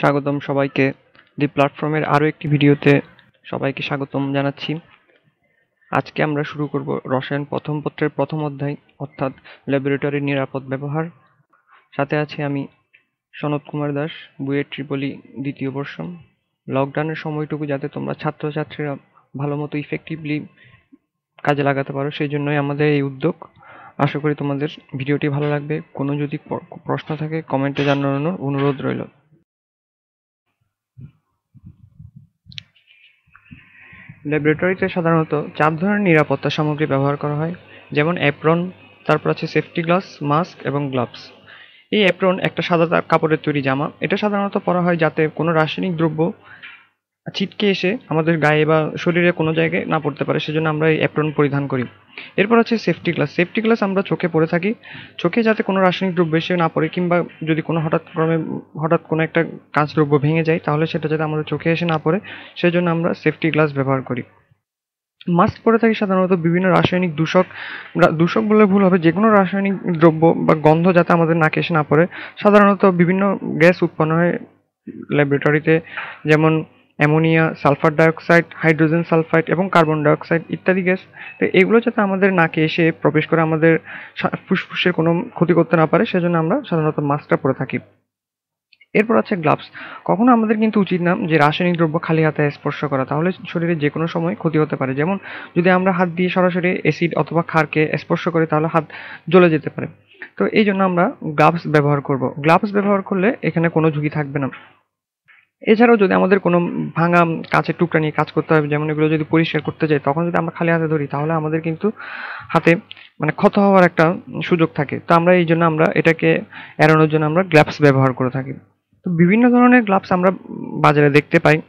স্বাগতম সবাইকে। দি প্ল্যাটফর্মের আরও একটি ভিডিওতে সবাইকে স্বাগতম জানাচ্ছি। আজকে আমরা শুরু করব রসায়ন প্রথম পত্রের প্রথম অধ্যায়, অর্থাৎ ল্যাবরেটরির নিরাপদ ব্যবহার। সাথে আছে আমি Sanat Kumar Das, BUET triple E দ্বিতীয় বর্ষ লকডাউনের সময়টুকু যাতে তোমরা ছাত্রছাত্রীরা ভালো মতো ইফেক্টিভলি কাজে লাগাতে পারো, সেই জন্যই আমাদের এই উদ্যোগ। আশা করি তোমাদের ভিডিওটি ভালো লাগবে। কোনো যদি প্রশ্ন থাকে কমেন্টে জানানোর অনুরোধ রইল। ল্যাবরেটরিতে সাধারণত চার ধরনের নিরাপত্তা সামগ্রী ব্যবহার করা হয়, যেমন অ্যাপ্রন তারপর আছে সেফটি গ্লাস মাস্ক এবং গ্লাভস এই অ্যাপ্রন একটা সাদা কাপড়ের তৈরি জামা। এটা সাধারণত পরা হয় যাতে কোনো রাসায়নিক দ্রব্য ছিটকে এসে আমাদের গায়ে বা শরীরে কোনো জায়গায় না পড়তে পারে, সেজন্য আমরা এই অ্যাপ্রন পরিধান করি। এরপর আছে সেফটি গ্লাস সেফটি গ্লাস আমরা চোখে পরে থাকি। চোখে যাতে কোনো রাসায়নিক দ্রব্য এসে না পড়ে, কিংবা যদি কোনো হঠাৎ ক্রমে, হঠাৎ কোনো একটা কাঁচ দ্রব্য ভেঙে যায়, তাহলে সেটা যাতে আমাদের চোখে এসে না পড়ে, সেজন্য আমরা সেফটি গ্লাস ব্যবহার করি। মাস্ক পরে থাকি সাধারণত বিভিন্ন রাসায়নিক দূষক দূষক বলে ভুল হবে যে কোনো রাসায়নিক দ্রব্য বা গন্ধ যাতে আমাদের নাকে এসে না পড়ে। সাধারণত বিভিন্ন গ্যাস উৎপন্ন হয় ল্যাবরেটরিতে যেমন ammonia, sulphur dioxide, hydrogen sulphide এবং কার্বন ডাইঅক্সাইড ইত্যাদি গ্যাস। তো এগুলো যাতে আমাদের নাকে এসে প্রবেশ করে আমাদের ফুসফুসের কোনো ক্ষতি করতে না পারে, সেজন্য আমরা সাধারণত মাস্কটা পরে থাকি। এরপর আছে গ্লাভস। কখনো আমাদের কিন্তু উচিত না যে রাসায়নিক দ্রব্য খালি হাতে স্পর্শ করা, তাহলে শরীরে যে কোনো সময় ক্ষতি হতে পারে। যেমন যদি আমরা হাত দিয়ে সরাসরি অ্যাসিড অথবা ক্ষারকে স্পর্শ করি, তাহলে হাত জ্বলে যেতে পারে। তো এই জন্য আমরা গ্লাভস ব্যবহার করব। গ্লাভস ব্যবহার করলে এখানে কোনো ঝুঁকি থাকবে না। এছাড়াও যদি আমাদের কোনো ভাঙা কাঁচের টুকরা নিয়ে কাজ করতে হবে যেমন এগুলো যদি পরিষ্কার করতে যাই, তখন যদি আমরা খালি হাতে ধরি, তাহলে আমাদের কিন্তু হাতে মানে ক্ষত হওয়ার একটা সুযোগ থাকে। তো আমরা এই জন্য আমরা এটাকে এড়ানোর জন্য আমরা গ্লাভস ব্যবহার করে থাকি। তো বিভিন্ন ধরনের গ্লাভস আমরা বাজারে দেখতে পাই।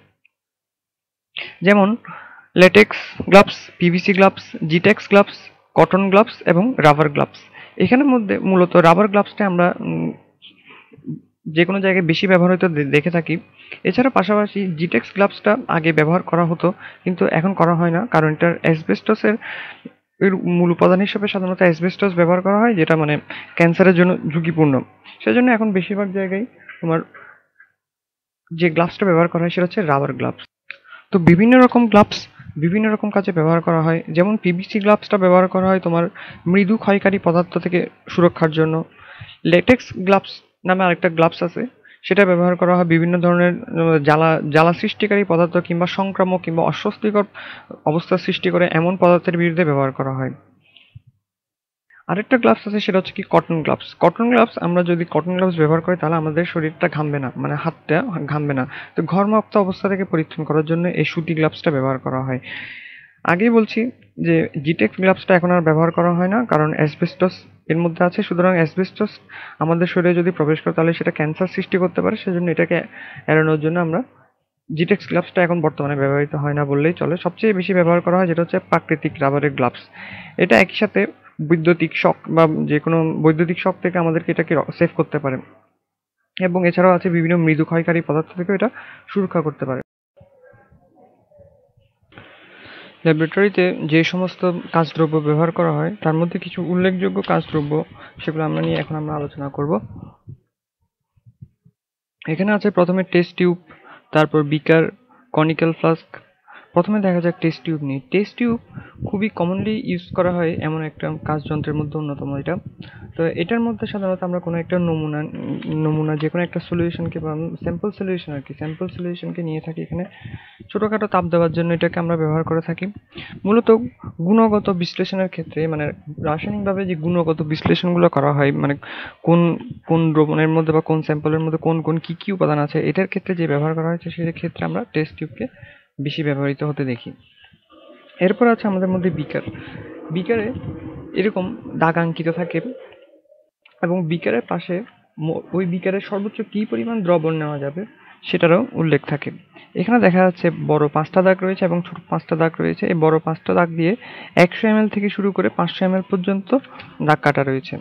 যেমন লেটেক্স গ্লাভস, পিভিসি গ্লাভস, জিটেক্স গ্লাভস, কটন গ্লাভস এবং রাবার গ্লাভস। এখানের মধ্যে মূলত রাবার গ্লাভসটা আমরা যে কোনো জায়গায় বেশি ব্যবহৃত দেখে থাকি। এছাড়া পাশাপাশি জিটেক্স গ্লাভসটা আগে ব্যবহার করা হতো, কিন্তু এখন করা হয় না, কারণ এটার অ্যাসবেস্টসের এর মূল উপাদান হিসেবে সাধারণত অ্যাসবেস্টস ব্যবহার করা হয়, যেটা মানে ক্যান্সারের জন্য ঝুঁকিপূর্ণ। সেজন্য এখন বেশিরভাগ জায়গায় তোমার যে গ্লাভসটা ব্যবহার করা হয়, সেটা হচ্ছে রাবার গ্লাভস তো বিভিন্ন রকম গ্লাভস বিভিন্ন রকম কাজে ব্যবহার করা হয়। যেমন পিভিসি গ্লাভসটা ব্যবহার করা হয় তোমার মৃদু ক্ষয়কারী পদার্থ থেকে সুরক্ষার জন্য। লেটেক্স গ্লাভস নামে আরেকটা গ্লাভস আছে। সেটা ব্যবহার করা হয় বিভিন্ন ধরনের জ্বালা জ্বালা সৃষ্টিকারী পদার্থ কিংবা সংক্রামক কিংবা অস্বস্তিকর অবস্থা সৃষ্টি করে এমন পদার্থের বিরুদ্ধে ব্যবহার করা হয়। আরেকটা গ্লাভস আছে, সেটা হচ্ছে কি কটন গ্লাভস কটন গ্লাভস আমরা যদি কটন গ্লাভস ব্যবহার করি, তাহলে আমাদের শরীরটা ঘামবে না মানে হাতটা ঘামবে না। তো ঘর্মাক্ত অবস্থা থেকে পরিত্রাণ করার জন্য এই সুতি গ্লাভসটা ব্যবহার করা হয়। আগেই বলছি যে জিটেক্স গ্লাভসটা এখন আর ব্যবহার করা হয় না, কারণ অ্যাসবেস্টস এর মধ্যে আছে, সুতরাং অ্যাসবেস্টস আমাদের শরীরে যদি প্রবেশ করে তাহলে সেটা ক্যান্সার সৃষ্টি করতে পারে, সেজন্য এটাকে এড়ানোর জন্য আমরা জিটেক্স গ্লাভসটা এখন বর্তমানে ব্যবহৃত হয় না বললেই চলে। সবচেয়ে বেশি ব্যবহার করা হয় যেটা হচ্ছে প্রাকৃতিক রাবারের গ্লাভস এটা একই সাথে বৈদ্যুতিক শক বা যে কোনো বৈদ্যুতিক শক থেকে আমাদেরকে এটাকে সেভ করতে পারে। এবং এছাড়াও আছে বিভিন্ন মৃদু ক্ষয়কারী পদার্থ থেকে এটা সুরক্ষা করতে পারে। ল্যাবরেটরিতে যে সমস্ত কাজদ্রব্য ব্যবহার করা হয়, তার মধ্যে কিছু উল্লেখযোগ্য কাজদ্রব্য সেগুলো আমরা নিয়ে এখন আমরা আলোচনা করব। এখানে আছে প্রথমে টেস্ট টিউব তারপর বিকার কনিক্যাল ফ্লাস্ক প্রথমে দেখা যাক টেস্ট টিউব নিয়ে। টেস্ট টিউব খুবই কমনলি ইউজ করা হয় এমন একটা কাজ যন্ত্রের মধ্যে অন্যতম এটা। তো এটার মধ্যে সাধারণত আমরা কোনো একটা নমুনা নমুনা যে কোনো একটা সলিউশনকে বা স্যাম্পল সলিউশন আর কি স্যাম্পল সলিউশনকে নিয়ে থাকি এখানে। ছোটোখাটো তাপ দেওয়ার জন্য এটাকে আমরা ব্যবহার করে থাকি। মূলত গুণগত বিশ্লেষণের ক্ষেত্রে মানে রাসায়নিকভাবে যে গুণগত বিশ্লেষণগুলো করা হয় মানে কোন কোন দ্রবণের মধ্যে বা কোন স্যাম্পলের মধ্যে কোন কোন কী কী উপাদান আছে, এটার ক্ষেত্রে যে ব্যবহার করা হয়েছে, সেই ক্ষেত্রে আমরা টেস্ট টিউবকে বেশি ব্যবহৃত হতে দেখি। এরপর আছে আমাদের মধ্যে বিকার। বিকারে এরকম দাগ আঙ্কিত থাকে এবং বিকারের পাশে ওই বিকারের সর্বোচ্চ কী পরিমাণ দ্রবণ নেওয়া যাবে সেটারও উল্লেখ থাকে। এখানে দেখা যাচ্ছে বড় পাঁচটা দাগ রয়েছে এবং ছোট পাঁচটা দাগ রয়েছে। এই বড় পাঁচটা দাগ দিয়ে একশো এম থেকে শুরু করে পাঁচশো এম পর্যন্ত দাগ কাটা রয়েছে।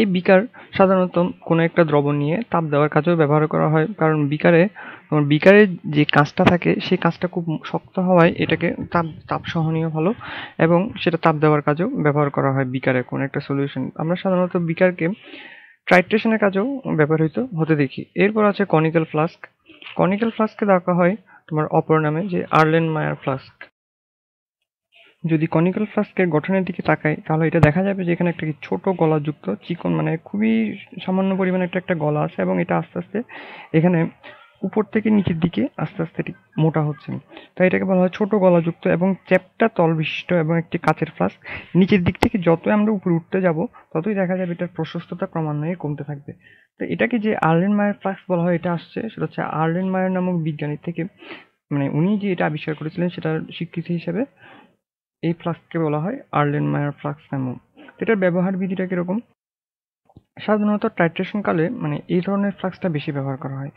এই বিকার সাধারণত কোনো একটা দ্রবণ নিয়ে তাপ দেওয়ার কাজেও ব্যবহার করা হয়, কারণ বিকারে তোমার বিকারের যে কাঁচটা থাকে, সেই কাঁচটা খুব শক্ত হওয়ায় এটাকে তাপ তাপ সহনীয় ভালো এবং সেটা তাপ দেওয়ার কাজেও ব্যবহার করা হয় বিকারে কোনো একটা সলিউশন আমরা সাধারণত বিকারকে ট্রাইট্রেশনের কাজেও ব্যবহৃত হতে দেখি। এরপর আছে কনিক্যাল ফ্লাস্ক কনিক্যাল ফ্লাস্কে দেখা হয় তোমার অপর নামে, যে আর্লেন মায়ার ফ্লাস্ক যদি কনিক্যাল ফ্লাস্কের গঠনের দিকে তাকাই, তাহলে এটা দেখা যাবে যে এখানে একটা ছোট গলাযুক্ত চিকন মানে খুবই সামান্য পরিমাণে একটা একটা গলা আছে এবং এটা আস্তে আস্তে এখানে উপর থেকে নিচের দিকে আস্তে আস্তে এটি মোটা হচ্ছে। তাই এটাকে বলা হয় ছোট গলাযুক্ত এবং চ্যাপ্টা তল বিশিষ্ট এবং একটি কাচের ফ্লাস্ক নিচের দিক থেকে যতই আমরা উপরে উঠতে যাব, ততই দেখা যাবে এটার প্রশস্ততা ক্রমান্বয়ে কমতে থাকবে। তো এটাকে যে আর্লেন মায়ের ফ্লাস্ক বলা হয়, এটা আসছে, সেটা হচ্ছে আর্লেন মায়ের নামক বিজ্ঞানী থেকে। মানে উনি যে এটা আবিষ্কার করেছিলেন, সেটার স্বীকৃতি হিসেবে এই ফ্লাস্ককে বলা হয় আর্লেন মায়ার ফ্লাস্ক নামক। এটার ব্যবহার বিধিটা কীরকম? সাধারণত টাইট্রেশন কালে মানে এই ধরনের ফ্লাক্সটা বেশি ব্যবহার করা হয়।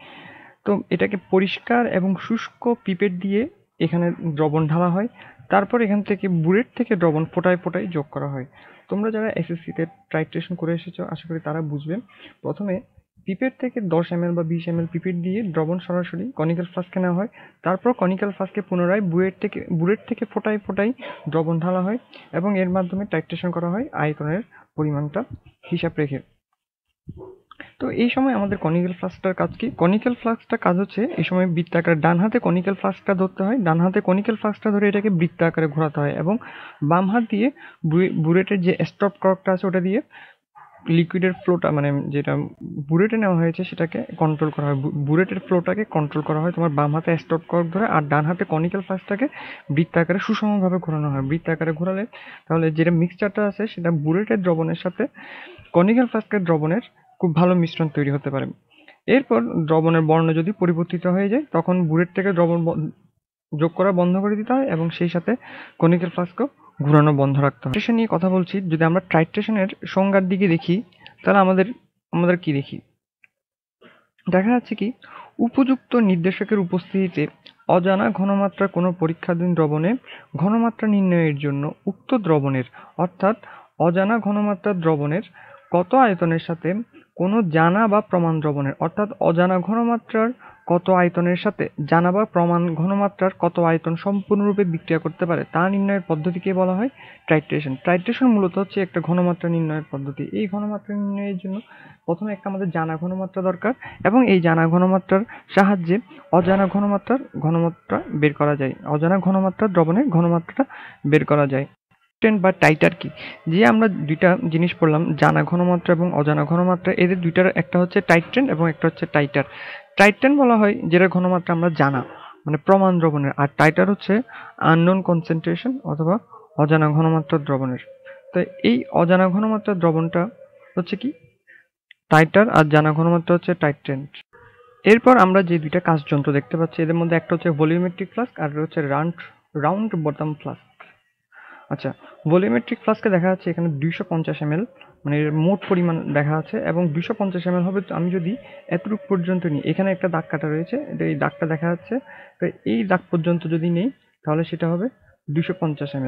তো এটাকে পরিষ্কার এবং শুষ্ক পিপেট দিয়ে এখানে দ্রবণ ঢালা হয়। তারপর এখান থেকে বুলেট থেকে দ্রবণ ফোটায় ফোটায় যোগ করা হয়। তোমরা যারা এসএসসিতে ট্রাইট্রেশন করে এসেছ, আশা করি তারা বুঝবে প্রথমে পিপেট থেকে দশ এম বা বিশ এম পিপেট দিয়ে দ্রবণ সরাসরি কনিক্যাল ফ্লাস্কে নেওয়া হয়। তারপর কনিক্যাল ফ্লাস্কে পুনরায় বুয়েট থেকে বুলেট থেকে ফোটায় ফোটায় দ্রবণ ঢালা হয় এবং এর মাধ্যমে টাইট্রেশন করা হয় আয়তনের পরিমাণটা হিসাব রেখে। তো এই সময় আমাদের কনিক্যাল ফ্লাস্কটার কাজ কি? কনিক্যাল ফ্লাস্কটার কাজ হচ্ছে, এই সময় বৃত্তাকার ডান হাতে কনিক্যাল ফ্লাস্কটা ধরতে হয়, ডান হাতে কনিক্যাল ফ্লাস্কটা ধরে এটাকে বৃত্ত আকারে ঘোরাতে হয় এবং বাম হাত দিয়ে বুলেটের যে স্টপ কর্কটা আছে ওটা দিয়ে লিকুইডের ফ্লোটা মানে যেটা বুলেটে নেওয়া হয়েছে সেটাকে কন্ট্রোল করা হয়। বুলেটের ফ্লোটাকে কন্ট্রোল করা হয়, তোমার বাম হাতে স্টপ কর্ক ধরে আর ডান হাতে কনিক্যাল ফ্লাস্কটাকে বৃত্তাকারে সুষমভাবে ঘোরানো হয়। বৃত্তাকারে ঘোরালে তাহলে যেটা মিক্সচারটা আছে সেটা বুলেটের দ্রবণের সাথে কনিক্যাল ফ্লাস্কের দ্রবণের খুব ভালো মিশ্রণ তৈরি হতে পারে। এরপর দ্রবণের বর্ণ যদি পরিবর্তিত হয়ে যায়, তখন বুলেট থেকে দ্রবণ যোগ করা বন্ধ করে দিতে হয় এবং সেই সাথে কনিক্যাল ফ্লাস্কও ঘুরানো বন্ধ রাখতে হয়। ট্রাইট্রেশন নিয়ে কথা বলছি, যদি আমরা ট্রাইট্রেশনের সংজ্ঞার দিকে দেখি, তাহলে আমাদের আমাদের কি দেখি? দেখা যাচ্ছে কি, উপযুক্ত নির্দেশকের উপস্থিতিতে অজানা ঘনমাত্রার কোনো পরীক্ষাধীন দ্রবণে ঘনমাত্রা নির্ণয়ের জন্য উক্ত দ্রবণের, অর্থাৎ অজানা ঘনমাত্রা দ্রবণের কত আয়তনের সাথে কোনো জানা বা প্রমাণ দ্রবণের, অর্থাৎ অজানা ঘনমাত্রার কত আয়তনের সাথে জানা বা প্রমাণ ঘনমাত্রার কত আয়তন সম্পূর্ণরূপে বিক্রিয়া করতে পারে, তা নির্ণয়ের পদ্ধতিকে বলা হয় ট্রাইট্রেশন ট্রাইট্রেশন মূলত হচ্ছে একটা ঘনমাত্রা নির্ণয়ের পদ্ধতি। এই ঘনমাত্রা নির্ণয়ের জন্য প্রথমে একটা আমাদের জানা ঘনমাত্রা দরকার এবং এই জানা ঘনমাত্রার সাহায্যে অজানা ঘনমাত্রার ঘনমাত্রা বের করা যায়। অজানা ঘনমাত্রার দ্রবণের ঘনমাত্রাটা বের করা যায়। টাইট্রেন্ট বা টাইটার কি? যে আমরা দুইটা জিনিস পড়লাম, জানা ঘনমাত্রা এবং অজানা ঘনমাত্রা, এদের দুইটার একটা হচ্ছে টাইট্রেন্ট এবং একটা হচ্ছে টাইটার টাইট্রেন বলা হয় যেটা ঘনমাত্রা আমরা জানা মানে প্রমাণ দ্রবণের। আর টাইটার হচ্ছে আননোন কনসেন্ট্রেশন অথবা অজানা ঘনমাত্রার দ্রবণের। তো এই অজানা ঘনমাত্রার দ্রবণটা হচ্ছে কি? টাইটার আর জানা ঘনমাত্রা হচ্ছে টাইট্রেন্ট এরপর আমরা যে দুইটা কাজ যন্ত্র দেখতে পাচ্ছি, এদের মধ্যে একটা হচ্ছে ভলিউমেট্রিক ফ্লাস্ক আর হচ্ছে রাউন্ড রাউন্ড বটম ফ্লাস্ক আচ্ছা ভলিউমেট্রিক ফ্লাস্কে দেখা যাচ্ছে এখানে দুইশো পঞ্চাশ এম মানে এর মোট পরিমাণ দেখা আছে এবং দুশো পঞ্চাশ এম হবে আমি যদি এতটুকু পর্যন্ত নিই, এখানে একটা দাগ কাটা রয়েছে এই দাগটা দেখা যাচ্ছে, তো এই দাগ পর্যন্ত যদি নেই, তাহলে সেটা হবে দুশো পঞ্চাশ এম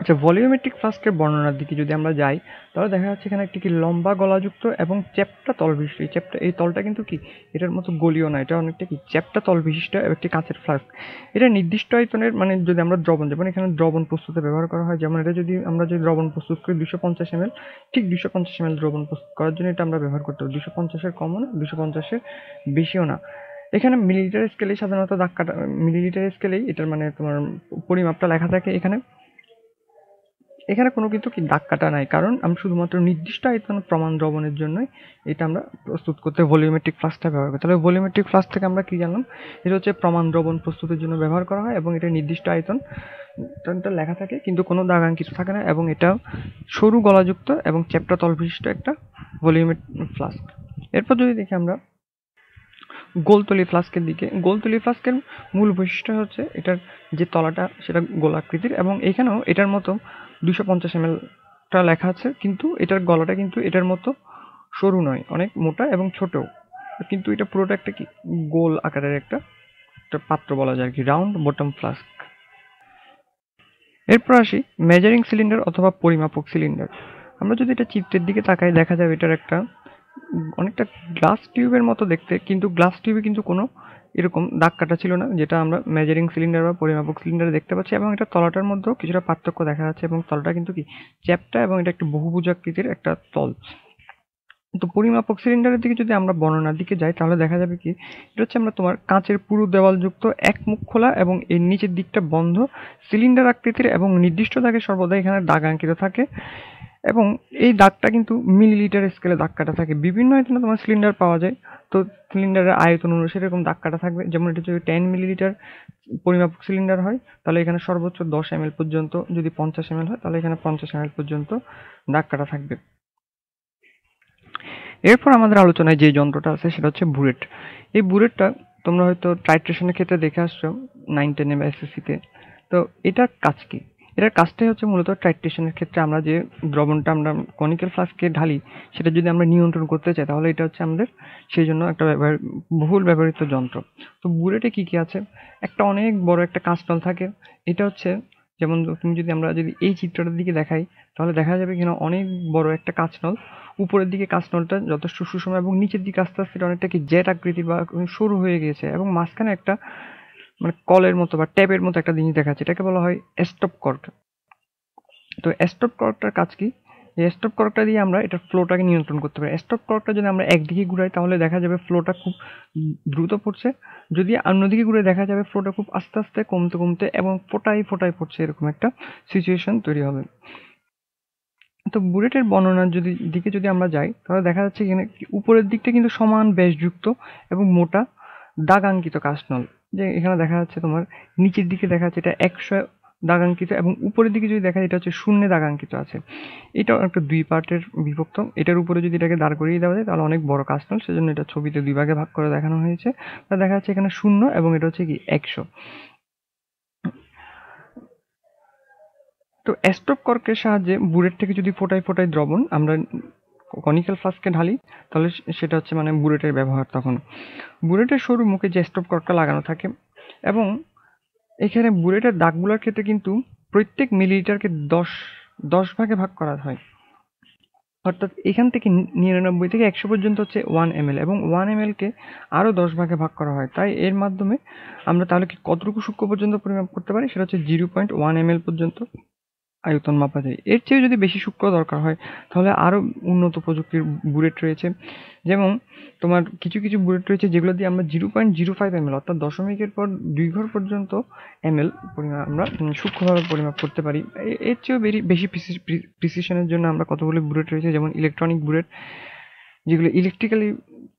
আচ্ছা ভলিওমেট্রিক ফ্লাস্কের বর্ণনার দিকে যদি আমরা যাই, তাহলে দেখা যাচ্ছে এখানে একটি কি লম্বা গলাযুক্ত এবং চ্যাপটা তল বিশিষ্ট। এই চ্যাপটা, এই তলটা কিন্তু কি? এটার মতো গলিও না, এটা অনেকটা কি? চ্যাপটা তল বিশিষ্ট একটি কাঁচের ফ্লাস্ক এটা নির্দিষ্ট আয়তনের মানে যদি আমরা দ্রবণ, যেমন এখানে দ্রবণ প্রস্তুতে ব্যবহার করা হয়, যেমন এটা যদি আমরা যদি দ্রবণ প্রস্তুত করি দুশো পঞ্চাশ এম ঠিক দুশো পঞ্চাশ এম দ্রবণ প্রস্তুত করার জন্য এটা আমরা ব্যবহার করতে হবে দুশো পঞ্চাশের কমও না, দুশো পঞ্চাশের বেশিও না। এখানে মিলিলিটার স্কেলেই সাধারণত দাগ কাটা মিলিলিটার স্কেলেই এটার মানে তোমার পরিমাপটা লেখা থাকে এখানে। এখানে কোনো কিন্তু দাগ কাটা নাই। কারণ আমি শুধুমাত্র নির্দিষ্ট আয়তন প্রমাণ দ্রবণের জন্যই এটা আমরা প্রস্তুত করতে ভলিউমেট্রিক ফ্লাস্কটা ব্যবহার করি। তাহলে ভলিউমেট্রিক ফ্লাস্ক থেকে আমরা কি জানলাম? এটা হচ্ছে প্রমাণ দ্রবণ প্রস্তুতের জন্য ব্যবহার করা হয় এবং এটা নির্দিষ্ট আয়তন। লেখা থাকে, কিন্তু কোনো দাগাঙ্কিত থাকে না এবং এটা সরু গলাযুক্ত এবং চ্যাপ্টা তল বিশিষ্ট একটা ভলিউমেট্রিক ফ্লাস্ক। এরপর যদি দেখি আমরা গোলতলি ফ্লাস্কের দিকে। গোলতলি ফ্লাস্কের মূল বৈশিষ্ট্য হচ্ছে এটার যে তলাটা সেটা গোলাকৃতির এবং এখানেও এটার মতো দুশো পঞ্চাশ টা লেখা আছে, কিন্তু এটার গলাটা কিন্তু এটার মতো সরু নয়, অনেক মোটা এবং ছোটও। কিন্তু এটা পুরোটা একটা কি গোল আকারের একটা একটা পাত্র বলা যায় আর কি, রাউন্ড বটম ফ্লাস্ক। এরপর আসি মেজারিং সিলিন্ডার অথবা পরিমাপক সিলিন্ডার। আমরা যদি এটা চিত্রের দিকে তাকাই, দেখা যাবে এটার একটা অনেকটা গ্লাস টিউবের মতো দেখতে, কিন্তু গ্লাস টিউবে কিন্তু কোনো এরকম দাগ কাটা ছিল না, যেটা আমরা মেজারিং সিলিন্ডার বা পরিমাপক সিলিন্ডারে দেখতে পাচ্ছি এবং এটা তলাটার মধ্যেও কিছুটা পার্থক্য দেখা যাচ্ছে এবং তলটা কিন্তু কি চ্যাপটা এবং এটা একটি বহুভুজাকৃতির একটা তল। তো পরিমাপক সিলিন্ডারের দিকে যদি আমরা বর্ণনার দিকে যাই, তাহলে দেখা যাবে কি এটা হচ্ছে আমরা তোমার কাঁচের পুরো দেওয়ালযুক্ত এক মুখ খোলা এবং এর নিচের দিকটা বন্ধ সিলিন্ডার আকৃতির এবং নির্দিষ্ট দাগে সর্বদা এখানে দাগ আঙ্কিত থাকে। এবং এই দাগটা কিন্তু মিলিলিটার স্কেলে দাগ কাটা থাকে। বিভিন্ন আয়তনে তোমার সিলিন্ডার পাওয়া যায়। তো সিলিন্ডারের আয়তন অনুসারে এরকম দাগ কাটা থাকবে। যেমন এটা যদি টেন মিলিলিটার পরিমাপক সিলিন্ডার হয়, তাহলে এখানে সর্বোচ্চ দশ এম পর্যন্ত, যদি পঞ্চাশ এম হয়, তাহলে এখানে পঞ্চাশ এম পর্যন্ত দাগ কাটা থাকবে। এরপর আমাদের আলোচনায় যে যন্ত্রটা আছে, সেটা হচ্ছে বুলেট এই বুলেটটা তোমরা হয়তো টাইট্রেশনের ক্ষেত্রে দেখে আসছো নাইন টেনে বা এসএসসিতে তো এটার কাজ কি? এটার কাজটাই হচ্ছে মূলত টাইট্রেশনের ক্ষেত্রে আমরা যে দ্রবণটা আমরা কনিক্যাল ফ্লাস্কে ঢালি, সেটা যদি আমরা নিয়ন্ত্রণ করতে চাই, তাহলে এটা হচ্ছে আমাদের সেই জন্য একটা ব্যবহার, বহুল ব্যবহৃত যন্ত্র। তো বুলেটে কী কী আছে? একটা অনেক বড় একটা কাঁচনল থাকে। এটা হচ্ছে, যেমন তুমি যদি আমরা যদি এই চিত্রটার দিকে দেখাই, তাহলে দেখা যাবে কিনা অনেক বড় একটা কাঁচনল উপরের দিকে কাঁচনলটা যথেষ্ট সুষম এবং নিচের দিকে আস্তে আস্তে অনেকটা কি জেট আকৃতি বা সরু হয়ে গিয়েছে এবং মাঝখানে একটা মানে কলের মতো বা ট্যাপের মতো একটা জিনিস দেখাচ্ছে। এটাকে বলা হয় স্টপ কর্ক তো স্টপ কর্কটার কাজ কি? স্টপ কর্কটা দিয়ে আমরা এটার ফ্লোটাকে নিয়ন্ত্রণ করতে পারি। স্টপ কর্কটা যদি আমরা একদিকে ঘুরাই, তাহলে দেখা যাবে ফ্লোটা খুব দ্রুত পড়ছে। যদি অন্যদিকে ঘুরে দেখা যাবে ফ্লোটা খুব আস্তে আস্তে কমতে কমতে এবং ফোটাই ফোটাই পড়ছে এরকম একটা সিচুয়েশন তৈরি হবে। তো বুলেটের বর্ণনার যদি, দিকে যদি আমরা যাই, তাহলে দেখা যাচ্ছে এখানে উপরের দিকটা কিন্তু সমান ব্যাসযুক্ত এবং মোটা দাগাঙ্কিত কাশনল যে এখানে দেখা যাচ্ছে তোমার, নিচের দিকে দেখা যাচ্ছে এটা একশো দাগাঙ্কিত এবং উপরের দিকে যদি দেখা এটা হচ্ছে শূন্য দাগাঙ্কিত আছে। এটাও একটা দুই পার্টের বিভক্ত। এটার উপরে যদি এটাকে দাঁড় করিয়ে দেওয়া যায়, তাহলে অনেক বড় কাশনল সেজন্য এটা ছবিতে দুই ভাগে ভাগ করে দেখানো হয়েছে। তা দেখা যাচ্ছে এখানে শূন্য এবং এটা হচ্ছে কি, একশো। তো স্টপ কর্কের সাহায্যে বুলেট থেকে যদি ফোটায় ফোটায় দ্রবণ, আমরা কনিক্যাল ফ্লাস্কে ঢালি, তাহলে সেটা হচ্ছে মানে বুলেটের ব্যবহার তখন। বুলেটের সরু মুখে যে স্টপ কর্কটা লাগানো থাকে এবং এখানে বুলেটের দাগগুলোর ক্ষেত্রে কিন্তু প্রত্যেক মিলিলিটারকে দশ দশ ভাগে ভাগ করা হয়। অর্থাৎ এখান থেকে নিরানব্বই থেকে একশো পর্যন্ত হচ্ছে ওয়ান এম এবং ওয়ান এম এলকে আরও দশ ভাগে ভাগ করা হয়। তাই এর মাধ্যমে আমরা তাহলে কি কতটুকু সূক্ষ্ম পর্যন্ত পরিমাপ করতে পারি? সেটা হচ্ছে জিরো পয়েন্ট ওয়ান এম পর্যন্ত। আয়তন মাপা যায়। এর চেয়ে যদি বেশি সূক্ষ্ম দরকার হয়, তাহলে আরও উন্নত প্রযুক্তির বুলেট রয়েছে। যেমন, তোমার কিছু কিছু বুলেট রয়েছে যেগুলো দিয়ে আমরা zero point zero five M L, অর্থাৎ দশমিকের পর দুই ঘর পর্যন্ত এম এল পরিমাপ আমরা সূক্ষ্মভাবে পরিমাপ করতে পারি। এর চেয়েও বেশি প্রিসিশনের জন্য আমরা কতগুলো বুলেট রয়েছে, যেমন ইলেকট্রনিক বুলেট, যেগুলো ইলেকট্রিক্যালি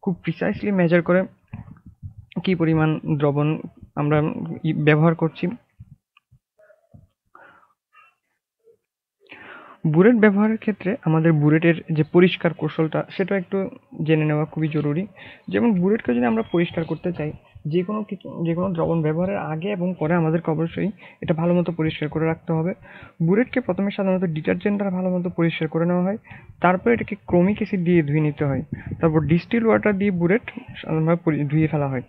খুব প্রিসাইসলি মেজার করে কী পরিমাণ দ্রবণ আমরা ব্যবহার করছি। বুলেট ব্যবহারের ক্ষেত্রে আমাদের বুলেটের যে পরিষ্কার কৌশলটা, সেটা একটু জেনে নেওয়া খুবই জরুরি। যেমন বুলেটকে যদি আমরা পরিষ্কার করতে চাই, যে কোনো কিছু, যে কোনো দ্রবণ ব্যবহারের আগে এবং পরে আমাদেরকে অবশ্যই এটা ভালো মতো পরিষ্কার করে রাখতে হবে। বুলেটকে প্রথমে সাধারণত ডিটারজেন্ট দ্বারা ভালো মতো পরিষ্কার করে নেওয়া হয়, তারপর এটাকে ক্রমিক অ্যাসিড দিয়ে ধুয়ে নিতে হয়। তারপর ডিস্টিল ওয়াটার দিয়ে বুলেট সাধারণভাবে ধুয়ে ফেলা হয়।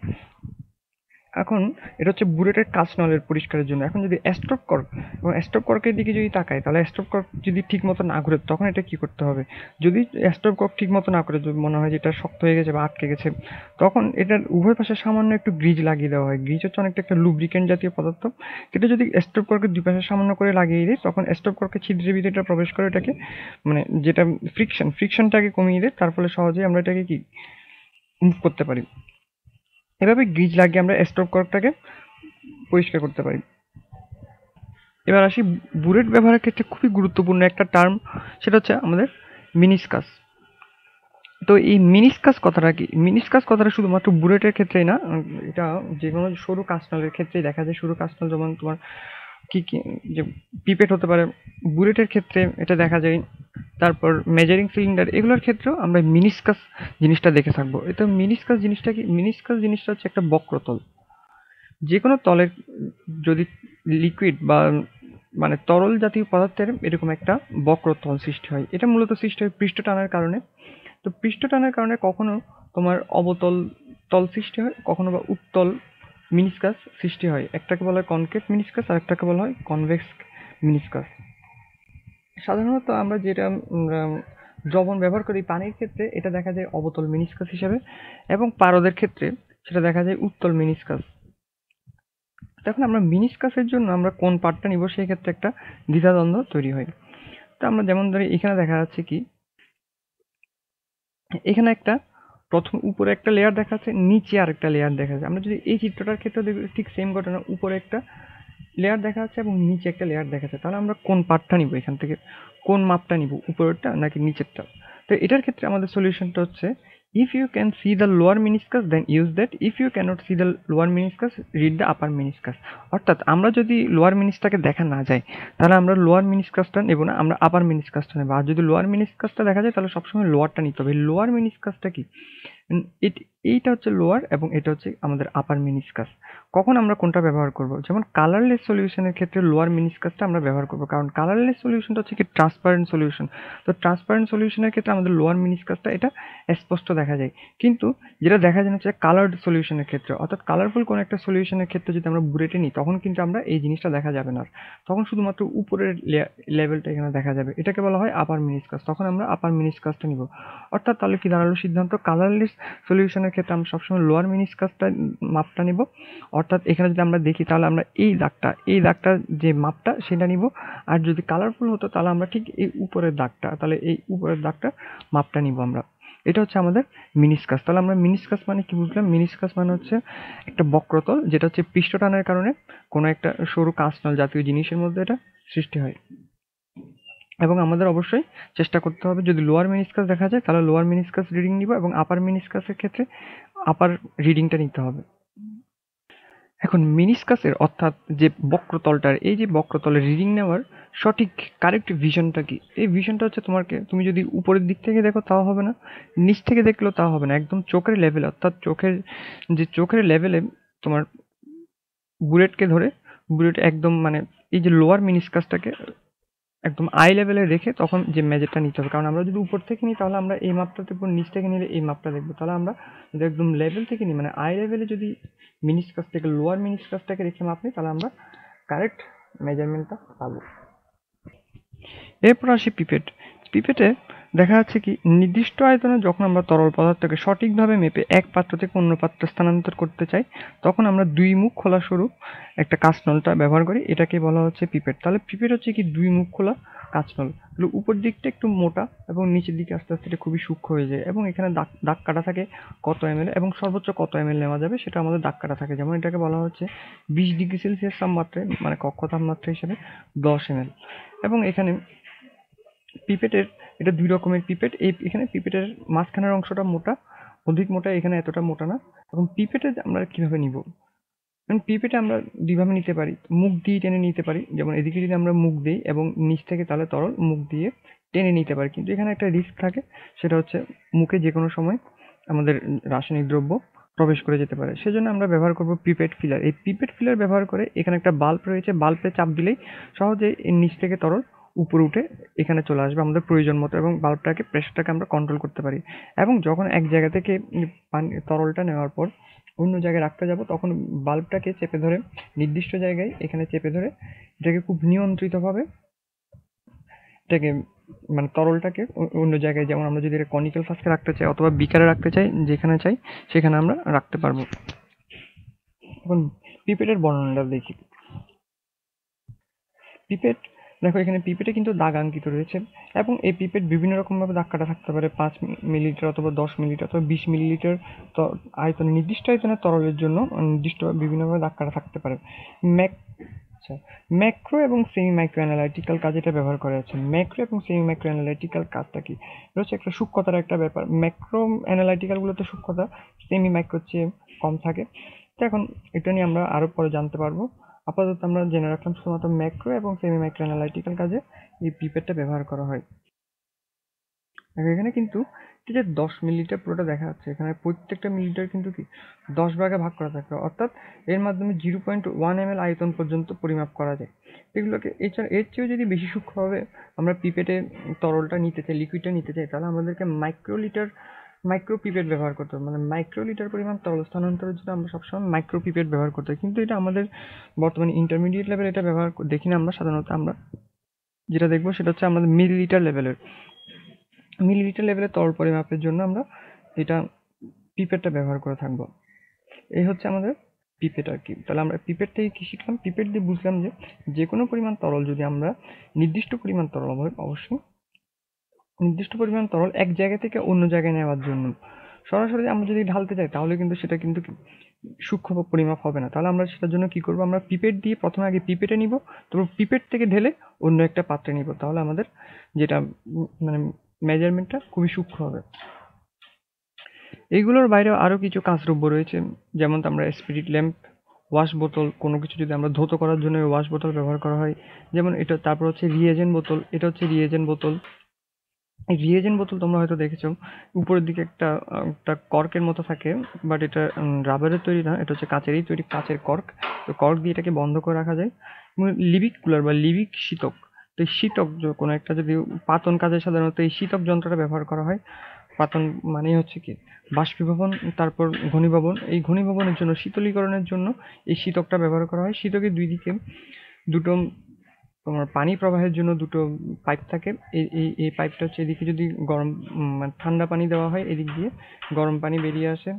এখন এটা হচ্ছে বুলেটের কাজ নলের পরিষ্কারের জন্য। এখন যদি স্টপ কর্ক এবং স্টপ কর্কের দিকে যদি তাকায় তাহলে স্টপ কর্ক যদি ঠিক মতো না ঘুরে, তখন এটা কি করতে হবে? যদি স্টপ কর্ক ঠিক মতো না করে মনে হয় যে এটা শক্ত হয়ে গেছে বা আটকে গেছে, তখন এটার উভয় পাশে সামান্য একটু গ্রিজ লাগিয়ে দেওয়া হয়। গ্রিজ হচ্ছে অনেকটা একটা লুব্রিকেন্ট জাতীয় পদার্থ। এটা যদি স্টপ কর্কের দুই পাশে সামান্য করে লাগিয়ে দিই, তখন স্টপ কর্কের ছিদ্রের ভিতরে এটা প্রবেশ করে এটাকে মানে যেটা ফ্রিকশন ফ্রিকশনটাকে কমিয়ে দেয়। তার ফলে সহজেই আমরা এটাকে কি মুভ করতে পারি। এভাবে গ্রিজ লাগিয়ে আমরা স্টপ কর্কটাকে পরিষ্কার করতে পারি। এবার আসি বুলেট ব্যবহারের ক্ষেত্রে খুবই গুরুত্বপূর্ণ একটা টার্ম সেটা হচ্ছে আমাদের মিনিসকাস তো এই মিনিসকাস কথাটা কি? মিনিসকাস কথাটা শুধুমাত্র বুলেটের ক্ষেত্রেই না এটা যে কোনো সরু কাস্টনালের ক্ষেত্রেই দেখা যায়, সরু কাস্টনাল যেমন তোমার কি কি, যে পিপেট হতে পারে, বুলেটের ক্ষেত্রে এটা দেখা যায়, তারপর মেজারিং সিলিন্ডার এগুলোর ক্ষেত্রেও আমরা মিনিসকাস জিনিসটা দেখে থাকব। এটা মিনিসকাস জিনিসটা কি মিনিসকাস জিনিসটা হচ্ছে একটা বক্রতল। যে কোনো তলের যদি লিকুইড বা মানে তরল জাতীয় পদার্থের এরকম একটা বক্রতল সৃষ্টি হয়, এটা মূলত সৃষ্টি হয় পৃষ্ঠ টানার কারণে। তো পৃষ্ঠ টানার কারণে কখনো তোমার অবতল তল সৃষ্টি হয়, কখনো বা উত্তল মিনিসকাস সৃষ্টি হয়। একটাকে বলা হয় কনকেভ মিনিসকাস আর একটাকে বলা হয় কনভেক্স মিনিসকাস। সাধারণত আমরা যেটা দ্রবণ ব্যবহার করি পানির ক্ষেত্রে, এটা দেখা যায় অবতল মিনিসকাস হিসাবে এবং পারদের ক্ষেত্রে সেটা দেখা যায় উত্তল মিনিসকাস। তখন আমরা মিনিসকাসের জন্য আমরা কোন পার্টটা নিব, সেই ক্ষেত্রে একটা দ্বিধাদ্বন্দ্ব তৈরি হয়। তো আমরা যেমন ধরি, এখানে দেখা যাচ্ছে কি, এখানে একটা প্রথম উপরে একটা লেয়ার দেখাচ্ছে, নিচে আরেকটা লেয়ার দেখা যাচ্ছে আমরা যদি এই চিত্রটার ক্ষেত্রে দেখি, ঠিক সেম ঘটনা, উপরে একটা লেয়ার দেখা যাচ্ছে এবং নিচে একটা লেয়ার দেখা যাচ্ছে তাহলে আমরা কোন পার্টটা নিব এখান থেকে? কোন মাপটা নিব, উপরেরটা নাকি নিচেরটা? তো এটার ক্ষেত্রে আমাদের সলিউশনটা হচ্ছে if you can see the lower meniscus, then use that. If you cannot see the lower meniscus, read the upper meniscus. অর্থাৎ আমরা যদি লোয়ার মিনিসটাকে দেখা না যায়, তাহলে আমরা লোয়ার মিনিসকাসটা নেব না, আমরা আপার মিনিসকাসটা নেব। আর যদি লোয়ার মিনিসকাসটা দেখা যায়, তাহলে সবসময় লোয়ারটা নিতে হবে। লোয়ার মিনিসকাসটা কি? এইটা হচ্ছে লোয়ার এবং এটা হচ্ছে আমাদের আপার মিনিসকাস কখন আমরা কোনটা ব্যবহার করব? যেমন কালারলেস সলিউশনের ক্ষেত্রে লোয়ার মিনিসকাসটা আমরা ব্যবহার করব। কারণ কালারলেস সলিউশনটা হচ্ছে কি ট্রান্সপারেন্ট সলিউশন তো ট্রান্সপারেন্ট সলিউশনের ক্ষেত্রে আমাদের লোয়ার মিনিসকাসটা এটা স্পষ্ট দেখা যায়। কিন্তু যেটা দেখা যায় হচ্ছে কালার্ড সলিউশনের ক্ষেত্রে। অর্থাৎ কালারফুল কোনো একটা সলিউশনের ক্ষেত্রে যদি আমরা বুড়েটে নিই, তখন কিন্তু আমরা এই জিনিসটা দেখা যাবে না তখন শুধুমাত্র উপরের লেভেলটা এখানে দেখা যাবে। এটাকে বলা হয় আপার মিনিসকাস তখন আমরা আপার মিনিসকাসটা নিব। অর্থাৎ তাহলে কি দাঁড়াল সিদ্ধান্ত? কালারলেস সলিউশনের ক্ষেত্রে আমরা সবসময় লোয়ার মিনিসকাসটা মাপটা নিব। অর্থাৎ এখানে যদি আমরা দেখি, তাহলে আমরা এই দাগটা এই দাগটা যে মাপটা, সেটা নিব। আর যদি কালারফুল হতো, তাহলে আমরা ঠিক এই উপরের দাগটা, তাহলে এই উপরের দাগটা মাপটা নিব আমরা। এটা হচ্ছে আমাদের মিনিসকাস তাহলে আমরা মিনিসকাস মানে কি বুঝলাম? মিনিসকাস মানে হচ্ছে একটা বক্রতল, যেটা হচ্ছে পৃষ্ঠ টানের কারণে কোনো একটা সরু কাঁচনল জাতীয় জিনিসের মধ্যে এটা সৃষ্টি হয়। এবং আমাদের অবশ্যই চেষ্টা করতে হবে, যদি লোয়ার মিনিসকাস দেখা যায়, তাহলে লোয়ার মিনিসকাস রিডিং নিব এবং আপার মিনিসকাসের ক্ষেত্রে আপার রিডিংটা নিতে হবে। এখন মিনিসকাসের অর্থাৎ যে বক্রতলটার, এই যে বক্রতলের রিডিং নেওয়ার সঠিক কারেক্ট ভিশনটা কি? এই ভিশনটা হচ্ছে তোমাকে, তুমি যদি উপরের দিক থেকে দেখো তাও হবে না, নিচ থেকে দেখলেও তাও হবে না, একদম চোখের লেভেল অর্থাৎ চোখের, যে চোখের লেভেলে তোমার বুলেটকে ধরে বুলেট একদম মানে এই যে লোয়ার মিনিসকাসটাকে একদম আই লেভেলে রেখে তখন যে মেজারটা নিতে হবে। কারণ আমরা যদি উপর থেকে নিই, তাহলে আমরা এই মাপটাতে দেখব নিচ থেকে নিলে এই মাপটা দেখব। তাহলে আমরা যদি একদম লেভেল থেকে নিই মানে আই লেভেলে যদি মিনিস কাজ থেকে লোয়ার মিনিস কাজটাকে রেখে মাপ নিই, তাহলে আমরা কারেক্ট মেজারমেন্টটা পাবো। এরপর আসি পিপেট পিপেটে দেখা যাচ্ছে কি, নির্দিষ্ট আয়তনে যখন আমরা তরল পদার্থকে সঠিকভাবে মেপে এক পাত্র থেকে অন্য পাত্রে স্থানান্তর করতে চাই, তখন আমরা দুই মুখ খোলা স্বরূপ একটা কাঁচনলটা ব্যবহার করি। এটাকে বলা হচ্ছে পিপেট। তাহলে পিপেট হচ্ছে কি, দুই মুখ খোলা কাঁচনল। উপর দিকটা একটু মোটা এবং নিচের দিকে আস্তে আস্তে খুবই সূক্ষ্ম হয়ে যায় এবং এখানে দাগ দাগ কাটা থাকে কত এম এবং সর্বোচ্চ কত এম নেওয়া যাবে সেটা আমাদের দাগ কাটা থাকে। যেমন এটাকে বলা হচ্ছে বিশ ডিগ্রি সেলসিয়াস তাপমাত্রায় মানে কক্ষ তাপমাত্রা হিসেবে দশ এম এবং এখানে পিপেটের এটা দুই রকমের পিপেট। এই এখানে পিপেটের মাঝখানের অংশটা মোটা, অধিক মোটা এখানে এতটা মোটা না। এবং পিপেটে আমরা কীভাবে নিব? পিপেটে আমরা দুইভাবে নিতে পারি। মুখ দিয়ে টেনে নিতে পারি। যেমন এদিকে যদি আমরা মুখ দিই এবং নিচ থেকে তাহলে তরল মুখ দিয়ে টেনে নিতে পারি। কিন্তু এখানে একটা রিস্ক থাকে, সেটা হচ্ছে মুখে যে কোনো সময় আমাদের রাসায়নিক দ্রব্য প্রবেশ করে যেতে পারে। সেজন্য আমরা ব্যবহার করব পিপেট ফিলার। এই পিপেট ফিলার ব্যবহার করে এখানে একটা বাল্ব রয়েছে। বাল্বে চাপ দিলেই সহজে নিচ থেকে তরল উপরে উঠে এখানে চলে আসবে আমাদের প্রয়োজন মতো এবং বাল্বটাকে প্রেশারটাকে আমরা কন্ট্রোল করতে পারি। এবং যখন এক জায়গা থেকে পানি, তরলটা নেওয়ার পর অন্য জায়গায় রাখতে যাব, তখন বাল্বটাকে চেপে ধরে, নির্দিষ্ট জায়গায় এখানে চেপে ধরে, এটাকে খুব নিয়ন্ত্রিতভাবে এটাকে মানে তরলটাকে অন্য জায়গায় যেমন আমরা যদি এটা কনিক্যাল ফ্লাস্কে রাখতে চাই অথবা বিকারে রাখতে চাই, যেখানে চাই সেখানে আমরা রাখতে পারব। এখন পিপেটের বর্ণনাটা দেখি। পিপেট দেখো, এখানে পিপেটে কিন্তু দাগ আঙ্কিত রয়েছে এবং এই পিপেট বিভিন্ন রকমভাবে দাগ কাটা থাকতে পারে, পাঁচ মিলিলিটার অথবা দশ মিলিলিটার অথবা বিশ মিলিলিটার আয়তনে, নির্দিষ্ট আয়তনের তরলের জন্য নির্দিষ্ট বিভিন্নভাবে দাগ কাটা থাকতে পারে। ম্যাক আচ্ছা ম্যাক্রো এবং সেমি মাইক্রো অ্যানালাইটিক্যাল কাজ এটা ব্যবহার করা যাচ্ছে ম্যাক্রো এবং সেমি মাইক্রো অ্যানালাইটিক্যাল কাজটা কি? হচ্ছে একটা সূক্ষ্মতার একটা ব্যাপার। ম্যাক্রো অ্যানালাইটিক্যালগুলোতে সূক্ষ্মতা সেমি মাইক্রোর চেয়ে কম থাকে। তো এখন এটা নিয়ে আমরা আরও পরে জানতে পারব। আপাতত আমরা জেনে রাখলাম শুধুমাত্র ম্যাক্রো এবং সেমি ম্যাক্রো অ্যানালাইটিক্যাল কাজে এই পিপেটটা ব্যবহার করা হয়। এখানে কিন্তু এই যে দশ মিলিলিটার পুরোটা দেখা যাচ্ছে। এখানে প্রত্যেকটা মিলিলিটার কিন্তু কি দশ ভাগে ভাগ করা থাকে। অর্থাৎ এর মাধ্যমে জিরো পয়েন্ট ওয়ান এম আয়তন পর্যন্ত পরিমাপ করা যায়। এগুলোকে এছাড়া এর চেয়েও যদি বেশি সূক্ষ্মভাবে আমরা পিপেটে তরলটা নিতে চাই লিকুইডটা নিতে চাই, তাহলে আমাদেরকে মাইক্রোলিটার মাইক্রো পিপেট ব্যবহার করতে হবে। মানে মাইক্রো লিটার পরিমাণ তরল স্থানান্তরের জন্য আমরা সবসময় মাইক্রো পিপেট ব্যবহার করতে কিন্তু এটা আমাদের বর্তমানে ইন্টারমিডিয়েট লেভেল এটা ব্যবহার দেখি না আমরা সাধারণত আমরা। যেটা দেখব সেটা হচ্ছে আমাদের মিলিলিটার লেভেলের মিলিলিটার লেভেলের তরল পরিমাপের জন্য আমরা এটা পিপেটটা ব্যবহার করে থাকব। এই হচ্ছে আমাদের পিপেট আর কি। তাহলে আমরা পিপেট থেকে কি শিখলাম? পিপেট দিয়ে বুঝলাম যে যে কোনো পরিমাণ তরল যদি আমরা নির্দিষ্ট পরিমাণ তরল অবশ্যই নির্দিষ্ট পরিমাণ তরল এক জায়গা থেকে অন্য জায়গায় নেওয়ার জন্য। সরাসরি আমরা যদি ঢালতে যাই, তাহলে কিন্তু সেটা কিন্তু সূক্ষ্ম পরিমাপ হবে না। তাহলে আমরা সেটার জন্য কি করব? আমরা পিপেট দিয়ে প্রথমে আগে পিপেটে নিব, তারপর পিপেট থেকে ঢেলে অন্য একটা পাত্রে নিব। তাহলে আমাদের যেটা মানে মেজারমেন্টটা খুবই সূক্ষ্ম হবে। এইগুলোর বাইরেও আরও কিছু কাজদ্রব্য রয়েছে, যেমন আমরা স্পিরিট ল্যাম্প ওয়াশ বোতল কোনো কিছু যদি আমরা ধৌত করার জন্য ওয়াশ বোতল ব্যবহার করা হয়, যেমন এটা, তারপর হচ্ছে রিয়েজেন্ট বোতল এটা হচ্ছে রিয়েজেন্ট বোতল এই রিয়েজেন্ট বোতল তোমরা হয়তো দেখেছ। উপরের দিকে একটা একটা কর্কের মতো থাকে বাট এটা রাবারের তৈরি না, এটা হচ্ছে কাঁচেরই তৈরি কাঁচের কর্ক তো কর্ক দিয়ে এটাকে বন্ধ করে রাখা যায়। লিবিক কুলার বা লিবিক শীতক। তো এই শীতক কোনো একটা যদি পাতন কাজে সাধারণত এই শীতক যন্ত্রটা ব্যবহার করা হয়, পাতন মানেই হচ্ছে কি? বাষ্পীভবন, তারপর ঘনীভবন। এই ঘনীভবনের জন্য, শীতলীকরণের জন্য এই শীতকটা ব্যবহার করা হয়। শীতকের দুই দিকে দুটো তোমার পানি প্রবাহের জন্য দুটো পাইপ থাকে। এই এই পাইপটা হচ্ছে এদিকে যদি গরম মানে ঠান্ডা পানি দেওয়া হয়, এদিক দিয়ে গরম পানি বেরিয়ে আসে,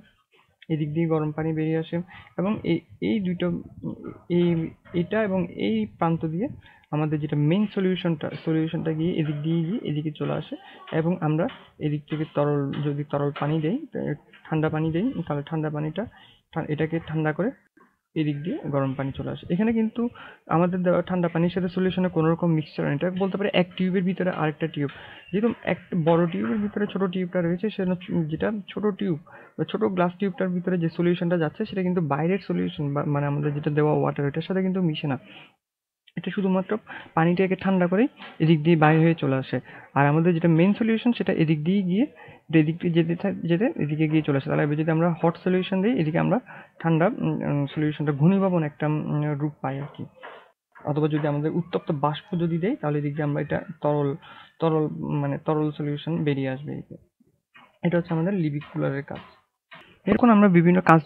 এদিক দিয়ে গরম পানি বেরিয়ে আসে এবং এই এই দুটো, এই, এটা এবং এই প্রান্ত দিয়ে আমাদের যেটা মেন সলিউশনটা সলিউশনটা গিয়ে এদিক দিয়ে গিয়ে এদিকে চলে আসে এবং আমরা এদিক থেকে তরল, যদি তরল পানি দেই ঠান্ডা পানি দেই, তাহলে ঠান্ডা পানিটা এটাকে ঠান্ডা করে এদিক দিয়ে গরম পানি চলে আসে। এখানে কিন্তু আমাদের দেওয়া ঠান্ডা পানির সাথে সলিউশনে কোনো রকম মিক্সচার এটা বলতে পারে এক টিউবের ভিতরে আরেকটা টিউব যেহেতু এক বড় টিউবের ভিতরে ছোট টিউবটা রয়েছে সেটা যেটা ছোট টিউব বা ছোট গ্লাস টিউবটার ভিতরে যে সলিউশনটা যাচ্ছে, সেটা কিন্তু বাইরের সলিউশন মানে আমাদের যেটা দেওয়া ওয়াটার এটার সাথে কিন্তু মিশে না। এটা শুধুমাত্র পানিটাকে ঠান্ডা করেই এদিক দিয়ে বাইরে হয়ে চলে আসে। আর আমাদের যেটা মেন সলিউশন সেটা এদিক দিয়ে গিয়ে এদিক দিয়ে যেতে যেতে এদিকে গিয়ে চলে আসে। তাহলে এবার যদি আমরা হট সলিউশন দিই, এদিকে আমরা ঠান্ডা সলিউশনটা ঘনীভবন একটা রূপ পাই আর কি। অথবা যদি আমাদের উত্তপ্ত বাষ্প যদি দেয় তাহলে এদিক আমরা এটা তরল তরল মানে তরল সলিউশন বেরিয়ে আসবে এদিকে। এটা হচ্ছে আমাদের লিবিক কুলারের কাজ। এরকম আমরা বিভিন্ন কাজ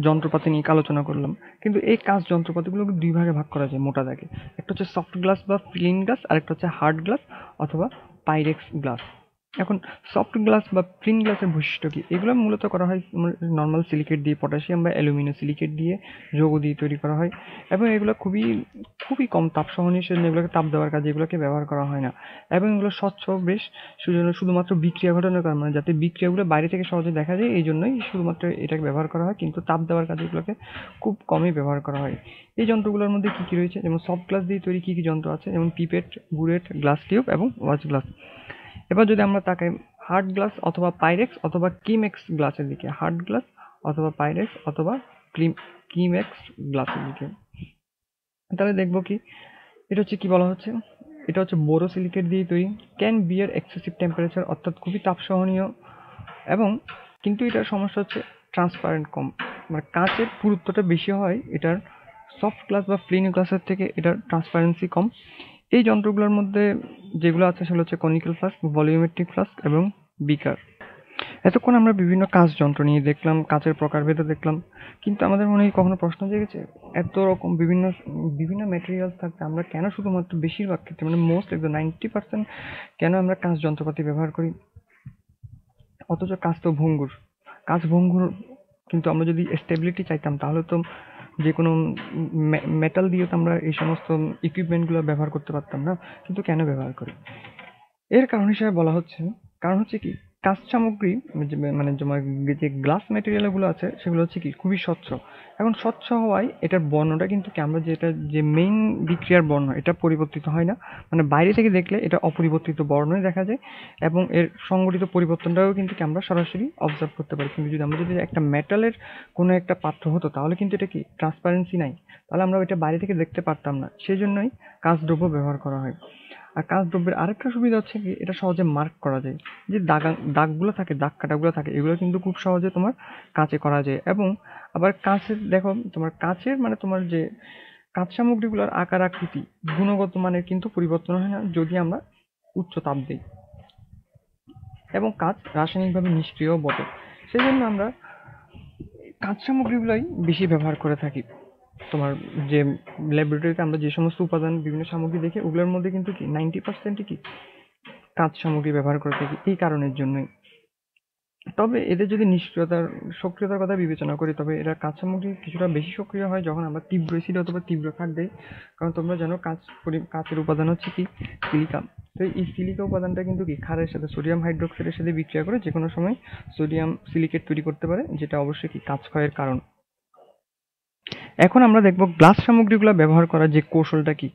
যন্ত্রপাতি নিয়ে আলোচনা করলাম। কিন্তু এই কাজ যন্ত্রপাতিগুলোকে দুই ভাগে ভাগ করা যায় মোটা দাগে। একটা হচ্ছে সফট গ্লাস বা ফিলিন গ্লাস আর একটা হচ্ছে হার্ড গ্লাস অথবা পাইরেক্স গ্লাস এখন সফট গ্লাস বা প্রিন গ্লাসের বৈশিষ্ট্য কী? এগুলো মূলত করা হয় নর্মাল সিলিকেট দিয়ে পটাশিয়াম বা অ্যালুমিনিয়াম সিলিকেট দিয়ে যৌগ দিয়ে তৈরি করা হয় এবং এগুলো খুবই খুবই কম তাপ সহনীয় এগুলোকে তাপ দেওয়ার কাজে এগুলোকে ব্যবহার করা হয় না। এবং এগুলো স্বচ্ছ বেশ সুজন্য শুধুমাত্র বিক্রিয়া ঘটানোর কারণে মানে যাতে বিক্রিয়াগুলো বাইরে থেকে সহজে দেখা যায়, এই জন্যই শুধুমাত্র এটাকে ব্যবহার করা হয়। কিন্তু তাপ দেওয়ার কাজে এগুলোকে খুব কমই ব্যবহার করা হয়। এই যন্ত্রগুলোর মধ্যে কী কী রয়েছে? যেমন সফট গ্লাস দিয়ে তৈরি কী কী যন্ত্র আছে? যেমন পিপেট বুরেট গ্লাস টিউব এবং ওয়াচ গ্লাস এবার যদি আমরা তাকাই হার্ড গ্লাস অথবা পাইরেক্স অথবা কিমেক্স গ্লাসের দিকে হার্ড গ্লাস অথবা পাইরেক্স অথবা কিমেক্স গ্লাসের দিকে, তাহলে দেখব কি, এটা হচ্ছে কি বলা হচ্ছে? এটা হচ্ছে বোরো সিলিকেট দিয়ে তৈরি ক্যান বিয়ার এক্সেসিভ টেম্পারেচার অর্থাৎ খুবই তাপ সহনীয় এবং কিন্তু এটার সমস্যা হচ্ছে ট্রান্সপারেন্ট কম মানে কাঁচের পুরুত্বটা বেশি হয়, এটার সফট গ্লাস বা ফ্লিন গ্লাসের থেকে এটার ট্রান্সপারেন্সি কম এই যন্ত্রগুলোর মধ্যে যেগুলো আছে সেগুলো হচ্ছে কনিক্যাল ফ্লাস্ক ভলিউমেট্রিক ফ্লাস্ক এবং বিকার এতক্ষণ আমরা বিভিন্ন কাজ যন্ত্র নিয়ে দেখলাম কাজের প্রকারভেদে দেখলাম, কিন্তু আমাদের মনে হয় কখনো প্রশ্ন জেগেছে এত রকম বিভিন্ন বিভিন্ন ম্যাটেরিয়ালস থাকতে আমরা কেন শুধুমাত্র বেশিরভাগ ক্ষেত্রে মানে মোস্ট একদম নাইনটি পার্সেন্ট কেন আমরা কাঁচ যন্ত্রপাতি ব্যবহার করি? অথচ কাঁচ তো ভঙ্গুর। কাঁচ ভঙ্গুর, কিন্তু আমরা যদি স্টেবিলিটি চাইতাম, তাহলে তো যে কোনো মেটাল দিয়ে তো আমরা এই সমস্ত ইকুইপমেন্টগুলো ব্যবহার করতে পারতাম না। কিন্তু কেন ব্যবহার করি? এর কারণ হিসাবে বলা হচ্ছে, কারণ হচ্ছে কি? কাঁচ সামগ্রী মানে যে গ্লাস ম্যাটেরিয়ালগুলো আছে, সেগুলো হচ্ছে কি, খুবই স্বচ্ছ। এখন স্বচ্ছ হওয়ায় এটার বর্ণটা কিন্তু আমরা যেটা যে মেইন বিক্রিয়ার বর্ণ, এটা পরিবর্তিত হয় না। মানে বাইরে থেকে দেখলে এটা অপরিবর্তিত বর্ণই দেখা যায় এবং এর সংগঠিত পরিবর্তনটাও কিন্তু আমরা সরাসরি অবজার্ভ করতে পারি। কিন্তু যদি আমরা যদি একটা মেটালের কোনো একটা পাত্র হতো, তাহলে কিন্তু এটা কি ট্রান্সপারেন্সি নাই। তাহলে আমরা এটা বাইরে থেকে দেখতে পারতাম না। সেই জন্যই কাঁচ দ্রব্য ব্যবহার করা হয়। আর কাঁচ দ্রব্যের আরেকটা সুবিধা হচ্ছে কি, এটা সহজে মার্ক করা যায়। যে দাগ, দাগগুলো থাকে, দাগ কাটাগুলো থাকে, এগুলো কিন্তু খুব সহজে তোমার কাঁচে করা যায়। এবং আবার কাঁচের, দেখো, তোমার কাঁচের মানে তোমার যে কাঁচ সামগ্রীগুলোর আকার আকৃতি, গুণগত মানের কিন্তু পরিবর্তন হয় না যদি আমরা উচ্চ তাপ দিই। এবং কাঁচ রাসায়নিকভাবে নিষ্ক্রিয় বটে। সেই জন্য আমরা কাঁচ সামগ্রীগুলোই বেশি ব্যবহার করে থাকি। তোমার যে ল্যাবরেটরিতে আমরা যে সমস্ত উপাদান, বিভিন্ন সামগ্রী দেখি, ওগুলোর মধ্যে কিন্তু কি নাইনটি পার্সেন্টই কি কাঁচ সামগ্রী ব্যবহার করে থাকি, এই কারণের জন্যই। তবে এদের যদি নিষ্ক্রিয়তার, সক্রিয়তার কথা বিবেচনা করি, তবে এরা কাঁচ সামগ্রী কিছুটা বেশি সক্রিয় হয় যখন আমরা তীব্র এসিড অথবা তীব্র খাট দিই। কারণ তোমরা জানো কাঁচ কাঁচের উপাদান হচ্ছে কি সিলিকা তো এই সিলিকা উপাদানটা কিন্তু কি, ক্ষারের সাথে, সোডিয়াম হাইড্রোক্সাইডের সাথে বিক্রিয়া করে যে কোনো সময় সোডিয়াম সিলিকেট তৈরি করতে পারে, যেটা অবশ্যই কি কাঁচ ক্ষয়ের কারণ। এখন আমরা দেখব গ্লাস সামগ্রীগুলো ব্যবহার করার যে কৌশলটা কি।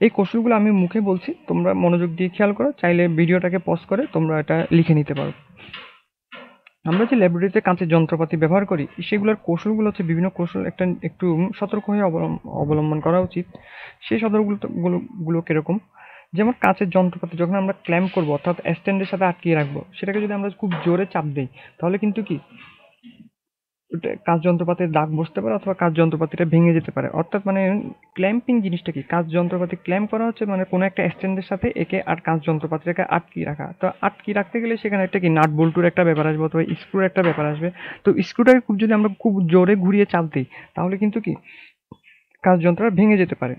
এই কৌশলগুলো আমি মুখে বলছি, তোমরা মনোযোগ দিয়ে খেয়াল করো, চাইলে ভিডিওটাকে পজ করে তোমরা এটা লিখে নিতে পারো। আমরা যে ল্যাবরেটরিতে কাঁচের যন্ত্রপাতি ব্যবহার করি, সেগুলোর কৌশলগুলো হচ্ছে বিভিন্ন কৌশল, একটা একটু সতর্ক হয়ে অবলম- অবলম্বন করা উচিত। সেই সতর্কগুলো গুলো গুলো যেমন কাঁচের যন্ত্রপাতি যখন আমরা ক্ল্যাম্প করব, অর্থাৎ স্ট্যান্ডের সাথে আটকিয়ে রাখব, সেটাকে যদি আমরা খুব জোরে চাপ দিই, তাহলে কিন্তু কি কাঁচ যন্ত্রপাতির দাগ বসতে পারে অথবা কাজ যন্ত্রপাতিটা ভেঙে যেতে পারে। অর্থাৎ মানে ক্ল্যাম্পিং জিনিসটা কি? কাজ যন্ত্রপাতি ক্ল্যাম্প করা হচ্ছে মানে কোনো একটা স্ট্যান্ডের সাথে একে আর কাজ যন্ত্রপাতিটাকে আটকি রাখা। তো আটকি রাখতে গেলে সেখানে একটা কি নাট বল্টুর একটা ব্যাপার আসবে অথবা স্ক্রুর একটা ব্যাপার আসবে। তো স্ক্রুটাকে খুব যদি আমরা খুব জোরে ঘুরিয়ে চাপ দিই, তাহলে কিন্তু কি কাজ যন্ত্রটা ভেঙে যেতে পারে।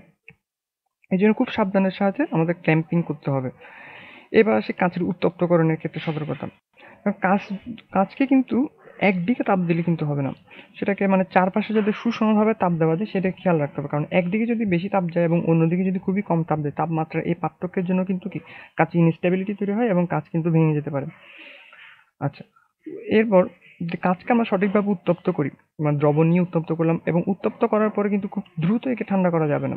এই জন্য খুব সাবধানের সাহায্যে আমাদের ক্ল্যাম্পিং করতে হবে। এবার আসে কাঁচের উত্তপ্তকরণের ক্ষেত্রে সতর্কতা। কাঁচ, কাঁচকে কিন্তু একদিকে তাপ দিলে কিন্তু হবে না। সেটাকে মানে চারপাশে যাতে সুষমভাবে তাপ দেওয়া যায়, সেটা খেয়াল রাখতে হবে। কারণ একদিকে যদি বেশি তাপ যায় এবং অন্যদিকে যদি খুবই কম তাপ দেয়, তাপমাত্রা এই পার্থক্যের জন্য কিন্তু কি? কাঁচে ইনস্টেবিলিটি তৈরি হয় এবং কাঁচ কিন্তু ভেঙে যেতে পারে। আচ্ছা এরপর যে কাঁচকে আমরা সঠিকভাবে উত্তপ্ত করি মানে দ্রবণ নিয়ে উত্তপ্ত করলাম এবং উত্তপ্ত করার পরে কিন্তু খুব দ্রুত একে ঠান্ডা করা যাবে না।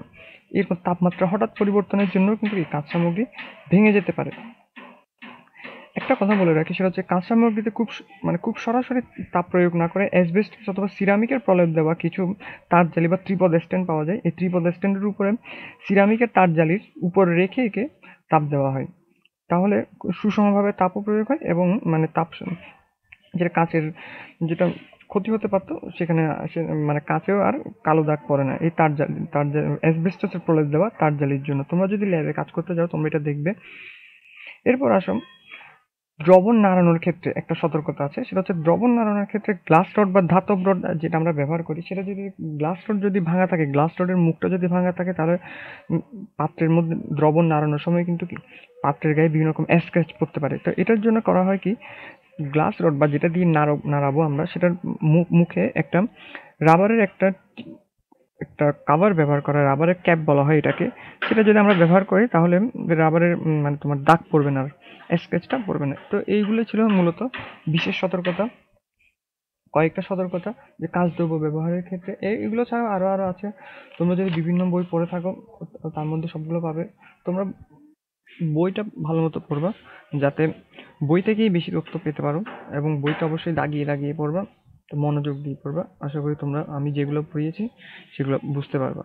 এরপর তাপমাত্রা হঠাৎ পরিবর্তনের জন্য কিন্তু এই কাঁচ সামগ্রী ভেঙে যেতে পারে। একটা কথা বলে রাখি, সেটা হচ্ছে কাঁচ সামগ্রীতে খুব মানে খুব সরাসরি তাপ প্রয়োগ না করে অ্যাসবেস্টস অথবা সিরামিকের প্রলেপ দেওয়া কিছু তার জালি বা ত্রিপদ স্ট্যান্ড পাওয়া যায়। এই ত্রিপদ স্ট্যান্ডের উপরে সিরামিকের তার জালির উপর রেখে একে তাপ দেওয়া হয়। তাহলে সুষমভাবে তাপও প্রয়োগ হয় এবং মানে তাপ যেটা কাঁচের যেটা ক্ষতি হতে পারতো, সেখানে মানে কাঁচেও আর কালো দাগ পড়ে না। এই তার জালি তার অ্যাসবেস্টসের প্রলেপ দেওয়া তার জালির জন্য। তোমরা যদি ল্যাবে কাজ করতে যাও, তোমরা এটা দেখবে। এরপর আসো দ্রবণ নাড়ানোর ক্ষেত্রে একটা সতর্কতা আছে, সেটা হচ্ছে দ্রবণ নাড়ানোর ক্ষেত্রে গ্লাস রড বা ধাতব রড যেটা আমরা ব্যবহার করি, সেটা যদি গ্লাস রড যদি ভাঙা থাকে গ্লাস রডের মুখটা যদি ভাঙা থাকে, তাহলে পাত্রের মধ্যে দ্রবণ নাড়ানোর সময় কিন্তু কি পাত্রের গায়ে বিভিন্ন রকম স্ক্র্যাচ পড়তে পারে। তো এটার জন্য করা হয় কি গ্লাস রড বা যেটা দিয়ে নাড়ো নাড়াবো আমরা, সেটার মুখে একটা রাবারের একটা একটা কাভার ব্যবহার করা রাবারের ক্যাপ বলা হয় এটাকে। সেটা যদি আমরা ব্যবহার করি, তাহলে রাবারের মানে তোমার দাগ পড়বে না স্কেচটা পড়বে না। তো এইগুলো ছিল মূলত বিশেষ সতর্কতা, কয়েকটা সতর্কতা যে কাজ দ্রব্য ব্যবহারের ক্ষেত্রে। এই- এগুলো ছাড়াও আরও আরও আছে। তোমরা যদি বিভিন্ন বই পড়ে থাকো, তার মধ্যে সবগুলো পাবে। তোমরা বইটা ভালো মতো পড়বা, যাতে বই থেকেই বেশি তথ্য পেতে পারো, এবং বইটা অবশ্যই দাগিয়ে দাগিয়ে পড়বা। মনোযোগ দিয়ে পড়বা। আশা করি তোমরা আমি যেগুলো পড়িয়েছি সেগুলো বুঝতে পারবা।